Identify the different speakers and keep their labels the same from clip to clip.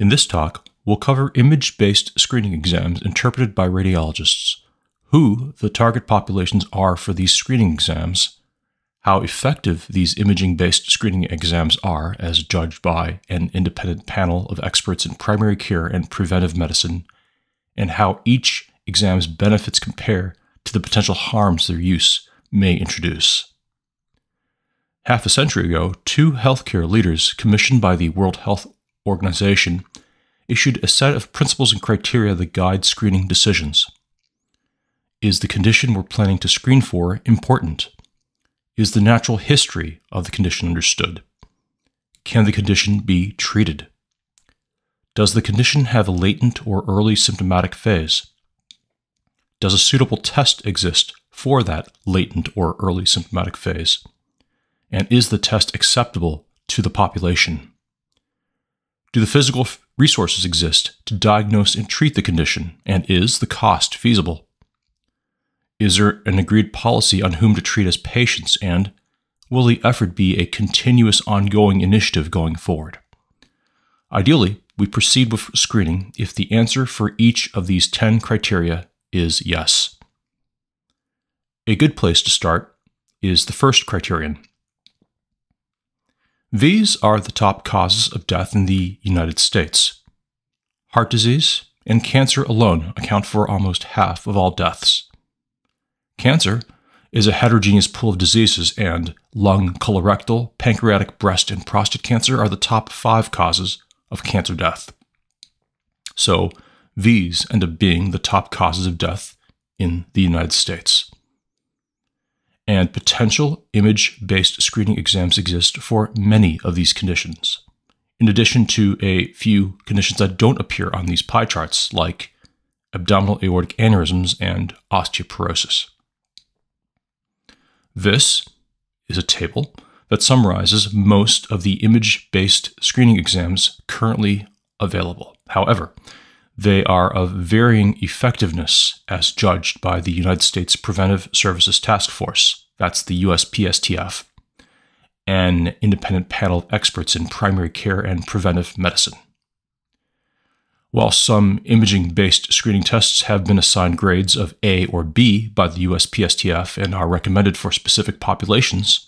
Speaker 1: In this talk, we'll cover image based screening exams interpreted by radiologists, who the target populations are for these screening exams, how effective these imaging based screening exams are as judged by an independent panel of experts in primary care and preventive medicine, and how each exam's benefits compare to the potential harms their use may introduce. Half a century ago, two healthcare leaders commissioned by the World Health Organization issued a set of principles and criteria that guide screening decisions. Is the condition we're planning to screen for important? Is the natural history of the condition understood? Can the condition be treated? Does the condition have a latent or early symptomatic phase? Does a suitable test exist for that latent or early symptomatic phase? And is the test acceptable to the population? Do the physical resources exist to diagnose and treat the condition? And is the cost feasible? Is there an agreed policy on whom to treat as patients? And will the effort be a continuous ongoing initiative going forward? Ideally, we proceed with screening if the answer for each of these 10 criteria is yes. A good place to start is the first criterion these are the top causes of death in the United States. Heart disease and cancer alone account for almost half of all deaths. Cancer is a heterogeneous pool of diseases, and lung, colorectal, pancreatic, breast, and prostate cancer are the top five causes of cancer death. So, these end up being the top causes of death in the United States and potential image based screening exams exist for many of these conditions, in addition to a few conditions that don't appear on these pie charts, like abdominal aortic aneurysms and osteoporosis. This is a table that summarizes most of the image based screening exams currently available. However, they are of varying effectiveness as judged by the United States Preventive Services Task Force, that's the USPSTF, an independent panel of experts in primary care and preventive medicine. While some imaging based screening tests have been assigned grades of A or B by the USPSTF and are recommended for specific populations,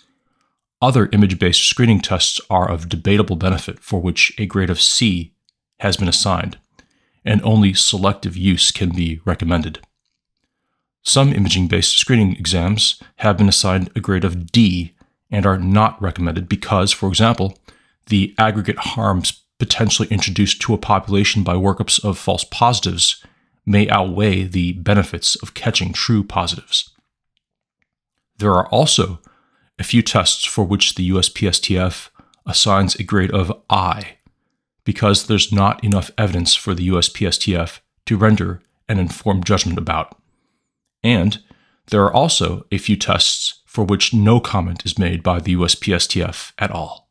Speaker 1: other image based screening tests are of debatable benefit for which a grade of C has been assigned and only selective use can be recommended. Some imaging based screening exams have been assigned a grade of D and are not recommended because, for example, the aggregate harms potentially introduced to a population by workups of false positives may outweigh the benefits of catching true positives. There are also a few tests for which the USPSTF assigns a grade of I because there's not enough evidence for the USPSTF to render an informed judgment about. And there are also a few tests for which no comment is made by the USPSTF at all.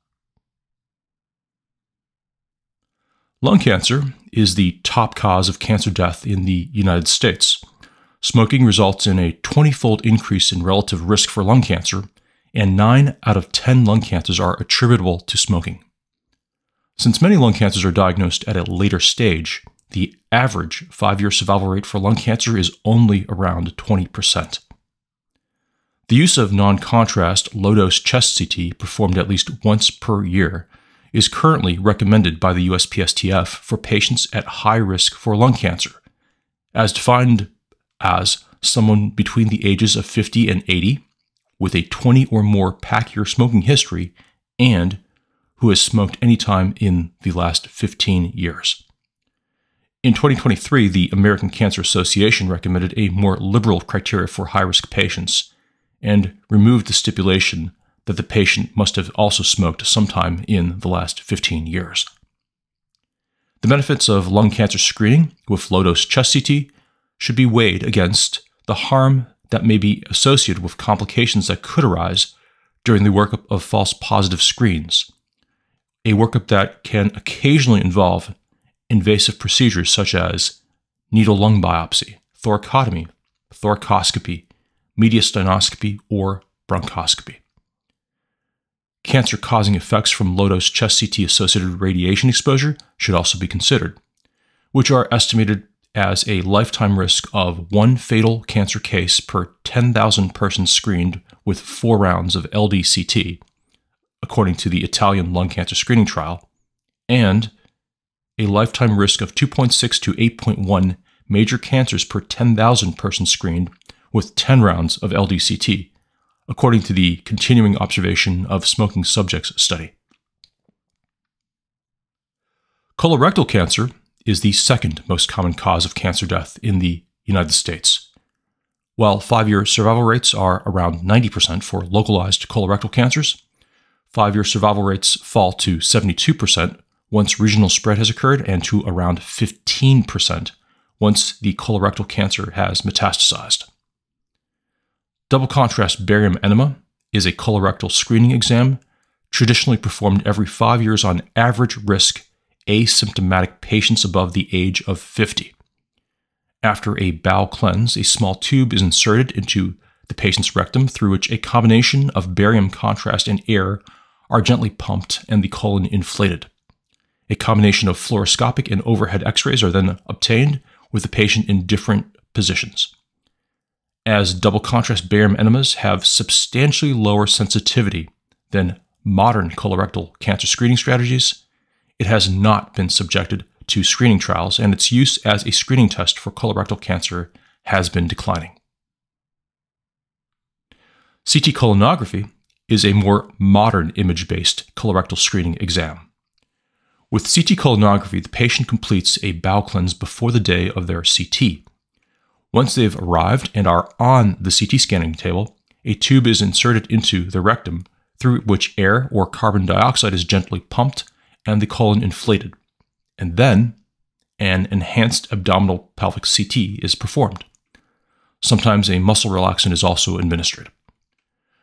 Speaker 1: Lung cancer is the top cause of cancer death in the United States. Smoking results in a 20 fold increase in relative risk for lung cancer, and 9 out of 10 lung cancers are attributable to smoking. Since many lung cancers are diagnosed at a later stage, the average five year survival rate for lung cancer is only around 20%. The use of non contrast low dose chest CT performed at least once per year is currently recommended by the USPSTF for patients at high risk for lung cancer, as defined as someone between the ages of 50 and 80 with a 20 or more pack year smoking history and who has smoked any time in the last 15 years. In 2023, the American Cancer Association recommended a more liberal criteria for high risk patients and removed the stipulation that the patient must have also smoked sometime in the last 15 years. The benefits of lung cancer screening with low dose chest CT should be weighed against the harm that may be associated with complications that could arise during the workup of false positive screens, a workup that can occasionally involve invasive procedures such as needle lung biopsy, thoracotomy, thoracoscopy, mediastinoscopy, or bronchoscopy. Cancer causing effects from low dose chest CT associated radiation exposure should also be considered, which are estimated as a lifetime risk of one fatal cancer case per 10,000 persons screened with four rounds of LDCT, according to the Italian lung cancer screening trial, and a lifetime risk of 2.6 to 8.1 major cancers per 10,000 persons screened with 10 rounds of LDCT, according to the Continuing Observation of Smoking Subjects study. Colorectal cancer is the second most common cause of cancer death in the United States. While five year survival rates are around 90% for localized colorectal cancers, five year survival rates fall to 72% once regional spread has occurred and to around 15% once the colorectal cancer has metastasized. Double contrast barium enema is a colorectal screening exam traditionally performed every five years on average risk asymptomatic patients above the age of 50. After a bowel cleanse, a small tube is inserted into the patient's rectum through which a combination of barium contrast and air are gently pumped and the colon inflated. A combination of fluoroscopic and overhead x rays are then obtained with the patient in different positions. As double contrast barium enemas have substantially lower sensitivity than modern colorectal cancer screening strategies, it has not been subjected to screening trials, and its use as a screening test for colorectal cancer has been declining. CT colonography is a more modern image based colorectal screening exam. With CT colonography, the patient completes a bowel cleanse before the day of their CT. Once they've arrived and are on the CT scanning table, a tube is inserted into the rectum through which air or carbon dioxide is gently pumped and the colon inflated. And then an enhanced abdominal pelvic CT is performed. Sometimes a muscle relaxant is also administered.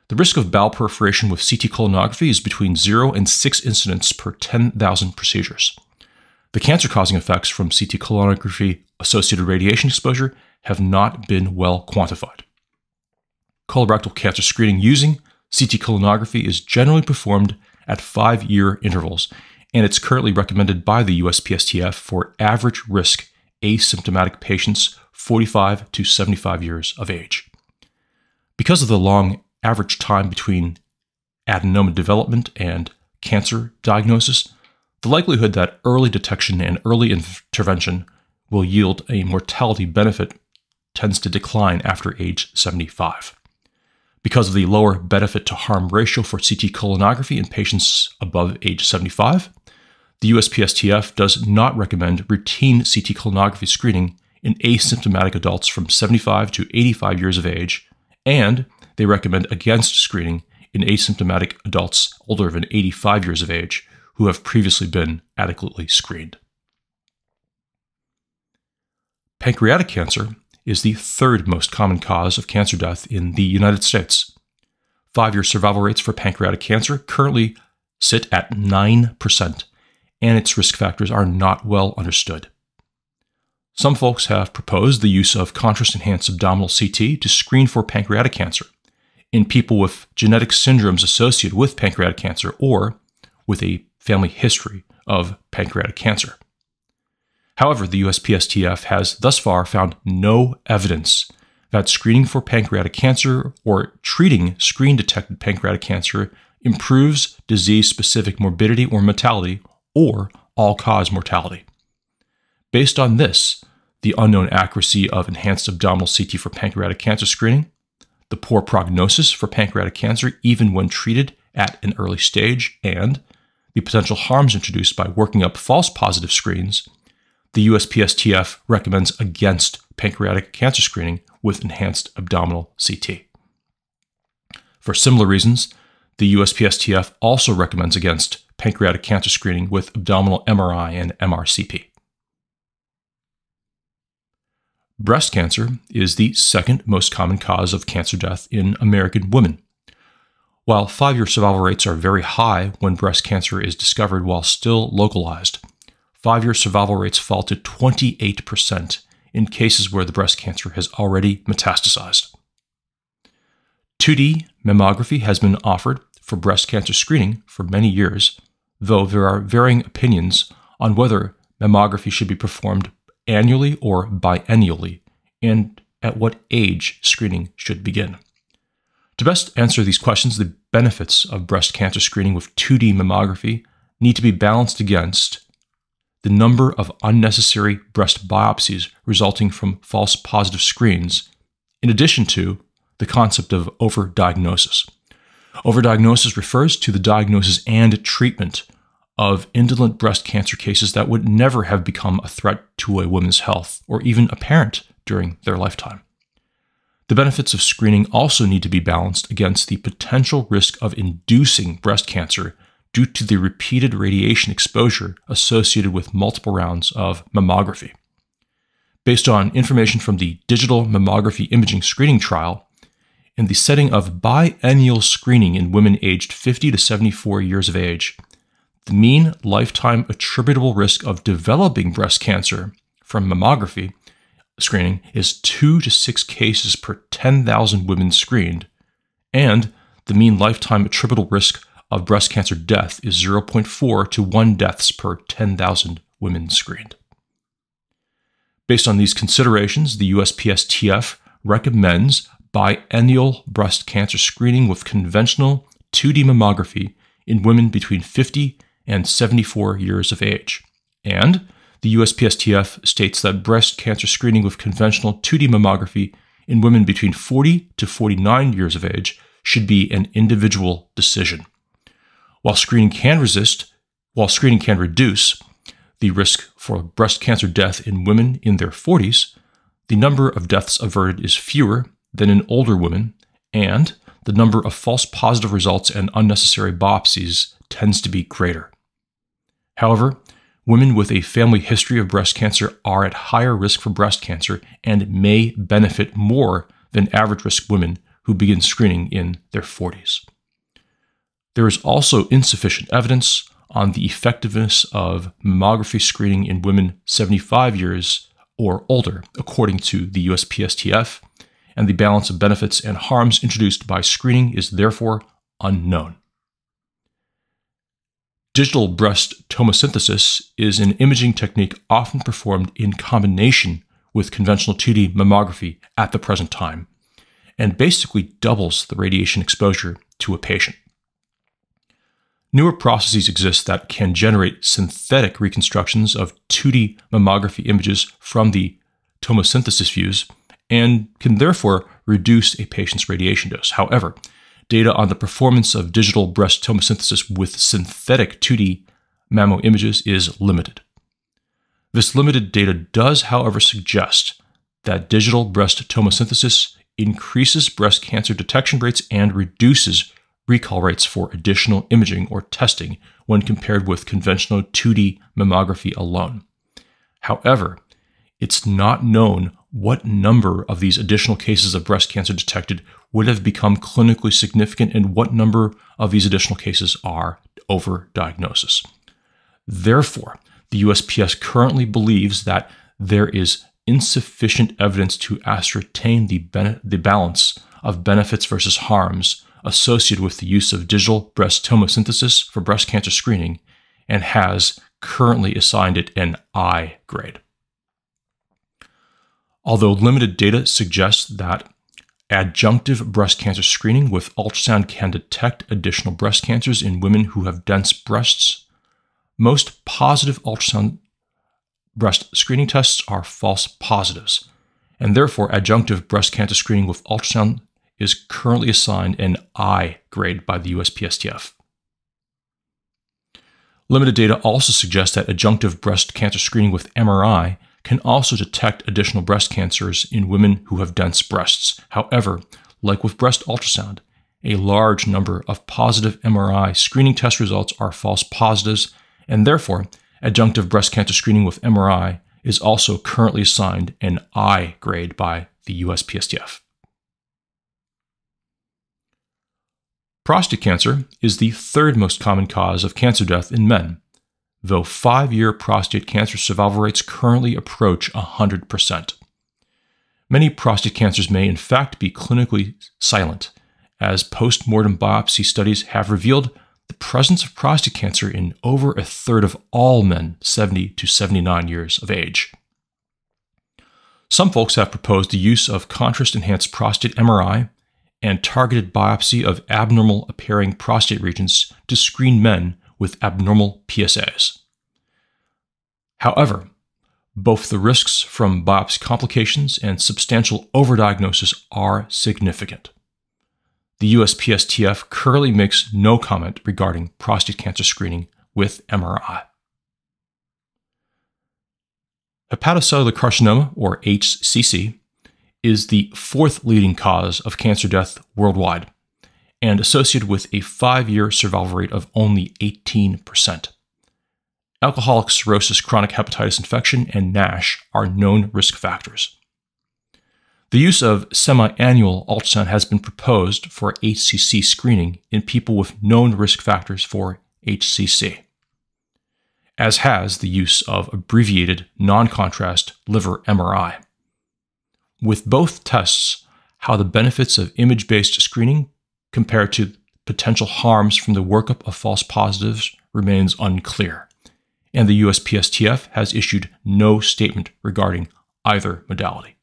Speaker 1: The risk of bowel perforation with CT colonography is between 0 and 6 incidents per 10,000 procedures. The cancer causing effects from CT colonography associated radiation exposure have not been well quantified. Colorectal cancer screening using CT colonography is generally performed at five year intervals and it's currently recommended by the USPSTF for average risk asymptomatic patients 45 to 75 years of age. Because of the long average time between adenoma development and cancer diagnosis, the likelihood that early detection and early intervention will yield a mortality benefit tends to decline after age 75. Because of the lower benefit to harm ratio for CT colonography in patients above age 75, the USPSTF does not recommend routine CT colonography screening in asymptomatic adults from 75 to 85 years of age, and they recommend against screening in asymptomatic adults older than 85 years of age who have previously been adequately screened. Pancreatic cancer is the third most common cause of cancer death in the United States. Five year survival rates for pancreatic cancer currently sit at 9%, and its risk factors are not well understood. Some folks have proposed the use of contrast enhanced abdominal CT to screen for pancreatic cancer in people with genetic syndromes associated with pancreatic cancer or with a family history of pancreatic cancer. However, the USPSTF has thus far found no evidence that screening for pancreatic cancer or treating screen detected pancreatic cancer improves disease specific morbidity or mortality or all cause mortality. Based on this, the unknown accuracy of enhanced abdominal CT for pancreatic cancer screening, the poor prognosis for pancreatic cancer even when treated at an early stage, and the potential harms introduced by working up false positive screens, the USPSTF recommends against pancreatic cancer screening with enhanced abdominal CT. For similar reasons, the USPSTF also recommends against pancreatic cancer screening with abdominal MRI and MRCP. Breast cancer is the second most common cause of cancer death in American women. While five year survival rates are very high when breast cancer is discovered while still localized, five year survival rates fall to 28% in cases where the breast cancer has already metastasized. 2D mammography has been offered for breast cancer screening for many years, though there are varying opinions on whether mammography should be performed annually or biennially, and at what age screening should begin. To best answer these questions, the benefits of breast cancer screening with 2D mammography need to be balanced against the number of unnecessary breast biopsies resulting from false positive screens, in addition to the concept of overdiagnosis. Overdiagnosis refers to the diagnosis and treatment of indolent breast cancer cases that would never have become a threat to a woman's health or even apparent during their lifetime. The benefits of screening also need to be balanced against the potential risk of inducing breast cancer due to the repeated radiation exposure associated with multiple rounds of mammography. Based on information from the Digital Mammography Imaging Screening Trial, in the setting of biennial screening in women aged 50 to 74 years of age, the mean lifetime attributable risk of developing breast cancer from mammography screening is 2 to 6 cases per 10,000 women screened, and the mean lifetime attributable risk of breast cancer death is 0.4 to 1 deaths per 10,000 women screened. Based on these considerations, the USPSTF recommends biennial breast cancer screening with conventional 2D mammography in women between 50 and 74 years of age. And the USPSTF states that breast cancer screening with conventional 2D mammography in women between 40 to 49 years of age should be an individual decision. While screening can resist, while screening can reduce the risk for breast cancer death in women in their 40s, the number of deaths averted is fewer than in older women, and the number of false positive results and unnecessary biopsies tends to be greater. However, women with a family history of breast cancer are at higher risk for breast cancer and may benefit more than average risk women who begin screening in their 40s. There is also insufficient evidence on the effectiveness of mammography screening in women 75 years or older, according to the USPSTF, and the balance of benefits and harms introduced by screening is therefore unknown. Digital breast tomosynthesis is an imaging technique often performed in combination with conventional 2D mammography at the present time, and basically doubles the radiation exposure to a patient. Newer processes exist that can generate synthetic reconstructions of 2D mammography images from the tomosynthesis views and can therefore reduce a patient's radiation dose. However, data on the performance of digital breast tomosynthesis with synthetic 2D mammo images is limited. This limited data does, however, suggest that digital breast tomosynthesis increases breast cancer detection rates and reduces recall rates for additional imaging or testing when compared with conventional 2D mammography alone. However, it's not known what number of these additional cases of breast cancer detected would have become clinically significant and what number of these additional cases are overdiagnosis. Therefore, the USPS currently believes that there is insufficient evidence to ascertain the, the balance of benefits versus harms associated with the use of digital breast tomosynthesis for breast cancer screening and has currently assigned it an I grade. Although limited data suggests that adjunctive breast cancer screening with ultrasound can detect additional breast cancers in women who have dense breasts, most positive ultrasound breast screening tests are false positives, and therefore adjunctive breast cancer screening with ultrasound is currently assigned an I grade by the USPSTF. Limited data also suggests that adjunctive breast cancer screening with MRI can also detect additional breast cancers in women who have dense breasts. However, like with breast ultrasound, a large number of positive MRI screening test results are false positives, and therefore, adjunctive breast cancer screening with MRI is also currently assigned an I grade by the USPSTF. Prostate cancer is the third most common cause of cancer death in men, though five year prostate cancer survival rates currently approach 100%. Many prostate cancers may, in fact, be clinically silent, as post mortem biopsy studies have revealed the presence of prostate cancer in over a third of all men 70 to 79 years of age. Some folks have proposed the use of contrast enhanced prostate MRI and targeted biopsy of abnormal appearing prostate regions to screen men with abnormal PSAs. However, both the risks from biopsy complications and substantial overdiagnosis are significant. The USPSTF currently makes no comment regarding prostate cancer screening with MRI. Hepatocellular carcinoma, or HCC, is the fourth leading cause of cancer death worldwide and associated with a five year survival rate of only 18%. Alcoholic cirrhosis, chronic hepatitis infection, and NASH are known risk factors. The use of semi annual ultrasound has been proposed for HCC screening in people with known risk factors for HCC, as has the use of abbreviated non contrast liver MRI. With both tests, how the benefits of image based screening compare to potential harms from the workup of false positives remains unclear, and the USPSTF has issued no statement regarding either modality.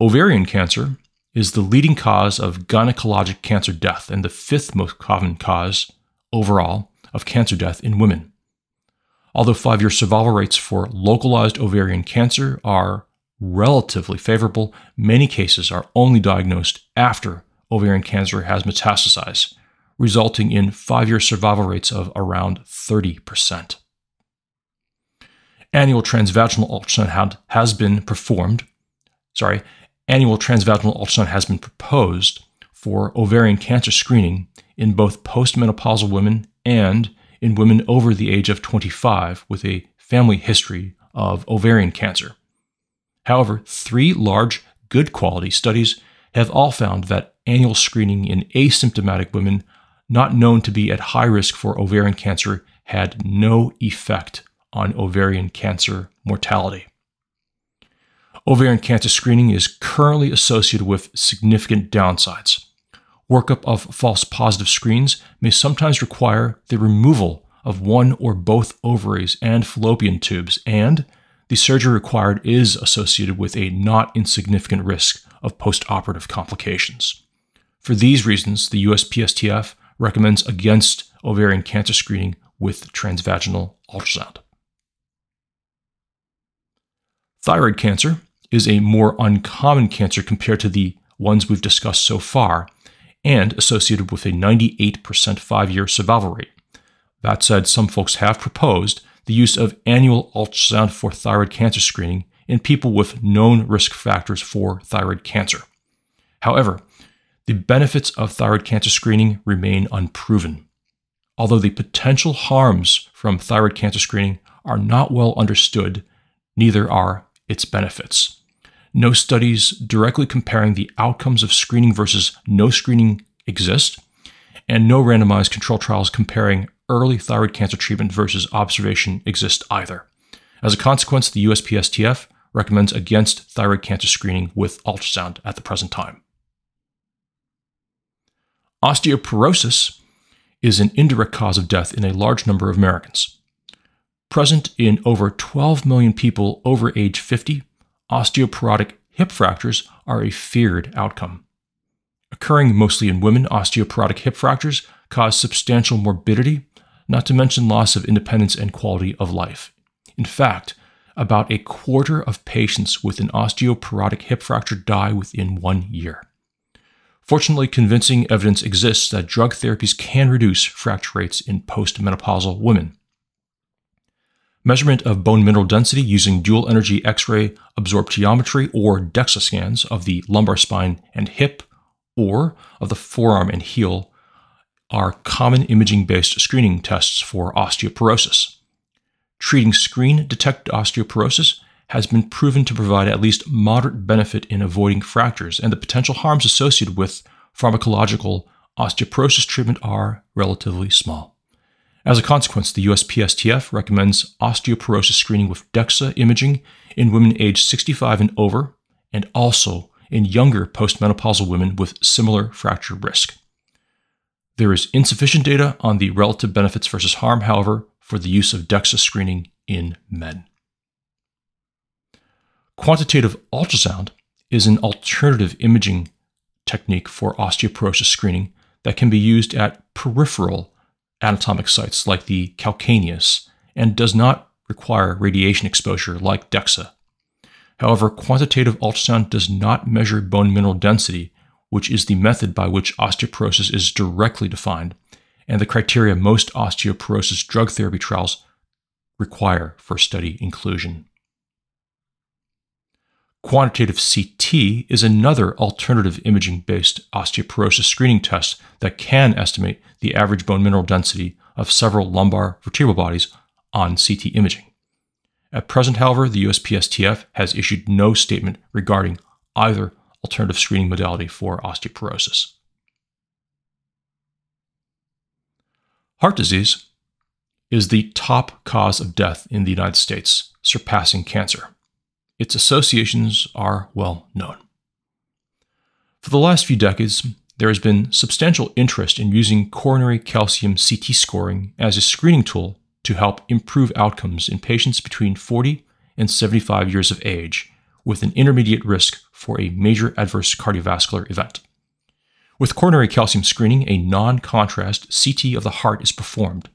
Speaker 1: Ovarian cancer is the leading cause of gynecologic cancer death and the fifth most common cause overall of cancer death in women. Although five year survival rates for localized ovarian cancer are relatively favorable, many cases are only diagnosed after ovarian cancer has metastasized, resulting in five year survival rates of around 30%. Annual transvaginal ultrasound has been performed, sorry, annual transvaginal ultrasound has been proposed for ovarian cancer screening in both postmenopausal women and in women over the age of 25 with a family history of ovarian cancer. However, three large, good quality studies have all found that annual screening in asymptomatic women not known to be at high risk for ovarian cancer had no effect on ovarian cancer mortality. Ovarian cancer screening is currently associated with significant downsides. Workup of false positive screens may sometimes require the removal of one or both ovaries and fallopian tubes, and the surgery required is associated with a not insignificant risk of postoperative complications. For these reasons, the USPSTF recommends against ovarian cancer screening with transvaginal ultrasound. Thyroid cancer is a more uncommon cancer compared to the ones we've discussed so far, and associated with a 98% five year survival rate. That said, some folks have proposed the use of annual ultrasound for thyroid cancer screening in people with known risk factors for thyroid cancer. However, the benefits of thyroid cancer screening remain unproven. Although the potential harms from thyroid cancer screening are not well understood, neither are its benefits no studies directly comparing the outcomes of screening versus no screening exist, and no randomized control trials comparing early thyroid cancer treatment versus observation exist either. As a consequence, the USPSTF recommends against thyroid cancer screening with ultrasound at the present time. Osteoporosis is an indirect cause of death in a large number of Americans. Present in over 12 million people over age 50, osteoporotic hip fractures are a feared outcome. Occurring mostly in women, osteoporotic hip fractures cause substantial morbidity, not to mention loss of independence and quality of life. In fact, about a quarter of patients with an osteoporotic hip fracture die within one year. Fortunately, convincing evidence exists that drug therapies can reduce fracture rates in postmenopausal women. Measurement of bone mineral density using dual energy X ray absorptiometry or DEXA scans of the lumbar spine and hip or of the forearm and heel are common imaging based screening tests for osteoporosis. Treating screen detected osteoporosis has been proven to provide at least moderate benefit in avoiding fractures, and the potential harms associated with pharmacological osteoporosis treatment are relatively small. As a consequence, the USPSTF recommends osteoporosis screening with DEXA imaging in women aged 65 and over, and also in younger postmenopausal women with similar fracture risk. There is insufficient data on the relative benefits versus harm, however, for the use of DEXA screening in men. Quantitative ultrasound is an alternative imaging technique for osteoporosis screening that can be used at peripheral anatomic sites like the calcaneus and does not require radiation exposure like DEXA. However, quantitative ultrasound does not measure bone mineral density, which is the method by which osteoporosis is directly defined, and the criteria most osteoporosis drug therapy trials require for study inclusion. Quantitative CT is another alternative imaging based osteoporosis screening test that can estimate the average bone mineral density of several lumbar vertebral bodies on CT imaging. At present, however, the USPSTF has issued no statement regarding either alternative screening modality for osteoporosis. Heart disease is the top cause of death in the United States, surpassing cancer. Its associations are well known. For the last few decades, there has been substantial interest in using coronary calcium CT scoring as a screening tool to help improve outcomes in patients between 40 and 75 years of age with an intermediate risk for a major adverse cardiovascular event. With coronary calcium screening, a non contrast CT of the heart is performed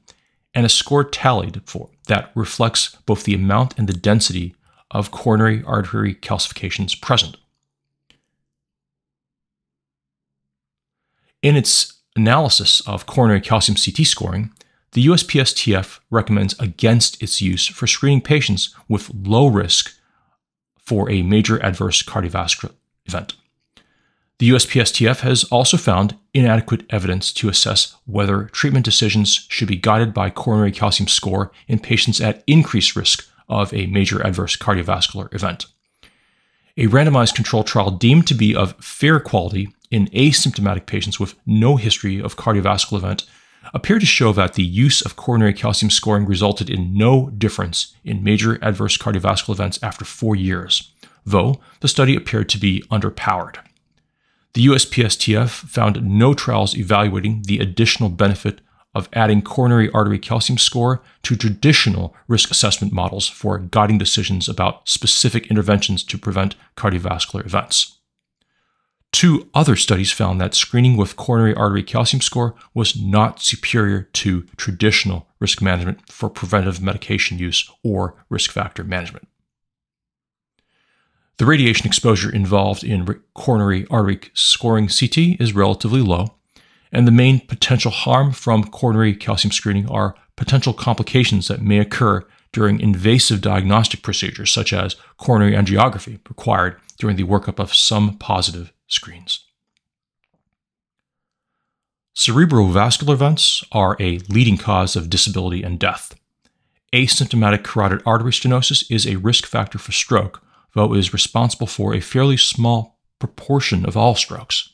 Speaker 1: and a score tallied for that reflects both the amount and the density of coronary artery calcifications present. In its analysis of coronary calcium CT scoring, the USPSTF recommends against its use for screening patients with low risk for a major adverse cardiovascular event. The USPSTF has also found inadequate evidence to assess whether treatment decisions should be guided by coronary calcium score in patients at increased risk of a major adverse cardiovascular event. A randomized control trial deemed to be of fair quality in asymptomatic patients with no history of cardiovascular event appeared to show that the use of coronary calcium scoring resulted in no difference in major adverse cardiovascular events after four years, though the study appeared to be underpowered. The USPSTF found no trials evaluating the additional benefit of adding coronary artery calcium score to traditional risk assessment models for guiding decisions about specific interventions to prevent cardiovascular events. Two other studies found that screening with coronary artery calcium score was not superior to traditional risk management for preventive medication use or risk factor management. The radiation exposure involved in coronary artery scoring CT is relatively low, and the main potential harm from coronary calcium screening are potential complications that may occur during invasive diagnostic procedures such as coronary angiography required during the workup of some positive screens. Cerebrovascular events are a leading cause of disability and death. Asymptomatic carotid artery stenosis is a risk factor for stroke, though it is responsible for a fairly small proportion of all strokes.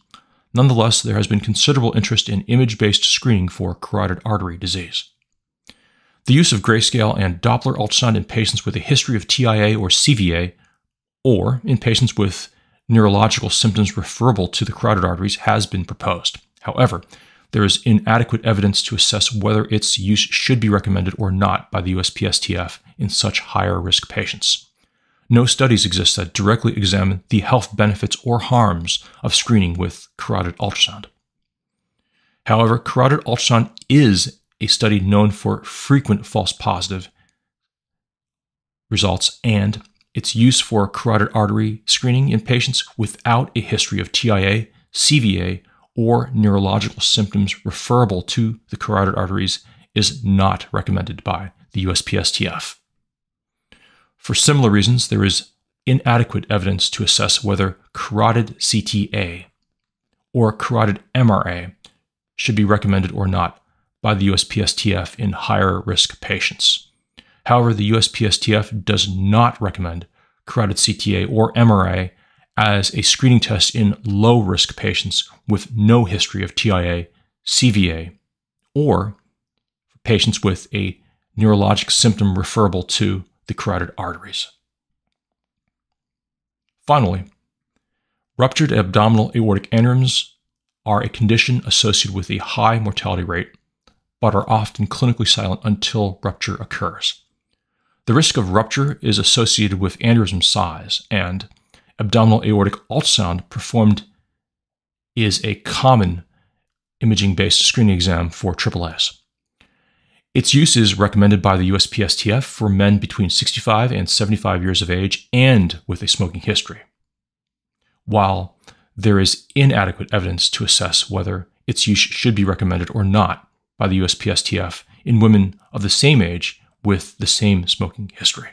Speaker 1: Nonetheless, there has been considerable interest in image based screening for carotid artery disease. The use of grayscale and Doppler ultrasound in patients with a history of TIA or CVA, or in patients with neurological symptoms referable to the carotid arteries has been proposed. However, there is inadequate evidence to assess whether its use should be recommended or not by the USPSTF in such higher risk patients. No studies exist that directly examine the health benefits or harms of screening with carotid ultrasound. However, carotid ultrasound is a study known for frequent false positive results and its use for carotid artery screening in patients without a history of TIA, CVA, or neurological symptoms referable to the carotid arteries is not recommended by the USPSTF. For similar reasons, there is inadequate evidence to assess whether carotid CTA or carotid MRA should be recommended or not by the USPSTF in higher risk patients. However, the USPSTF does not recommend carotid CTA or MRA as a screening test in low risk patients with no history of TIA, CVA, or patients with a neurologic symptom referable to the carotid arteries. Finally, Ruptured abdominal aortic aneurysms are a condition associated with a high mortality rate, but are often clinically silent until rupture occurs. The risk of rupture is associated with aneurysm size, and abdominal aortic ultrasound performed is a common imaging based screening exam for AAAs. Its use is recommended by the USPSTF for men between 65 and 75 years of age and with a smoking history. While there is inadequate evidence to assess whether its use should be recommended or not by the USPSTF in women of the same age with the same smoking history.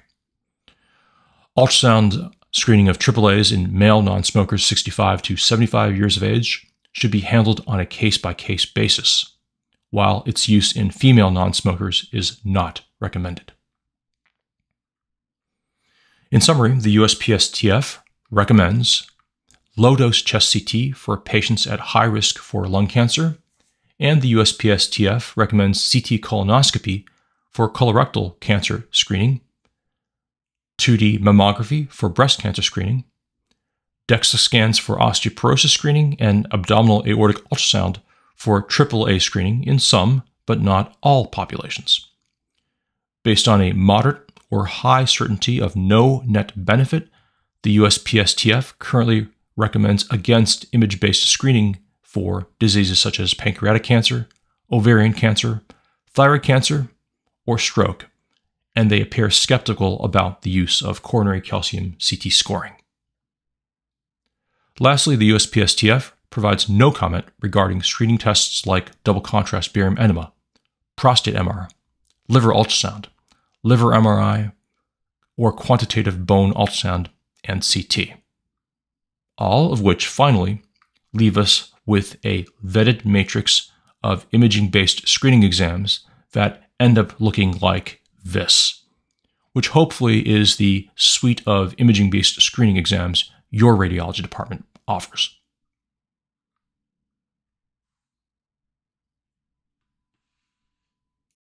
Speaker 1: Ultrasound screening of AAAs in male non smokers 65 to 75 years of age should be handled on a case by case basis, while its use in female non smokers is not recommended. In summary, the USPSTF recommends low dose chest CT for patients at high risk for lung cancer, and the USPSTF recommends CT colonoscopy for colorectal cancer screening, 2D mammography for breast cancer screening, DEXA scans for osteoporosis screening, and abdominal aortic ultrasound for AAA screening in some, but not all populations. Based on a moderate or high certainty of no net benefit, the USPSTF currently recommends against image based screening for diseases such as pancreatic cancer, ovarian cancer, thyroid cancer, or stroke, and they appear skeptical about the use of coronary calcium CT scoring. Lastly, the USPSTF provides no comment regarding screening tests like double contrast barium enema, prostate MR, liver ultrasound, liver MRI, or quantitative bone ultrasound and CT. All of which finally leave us with a vetted matrix of imaging based screening exams that end up looking like this, which hopefully is the suite of imaging based screening exams your radiology department offers.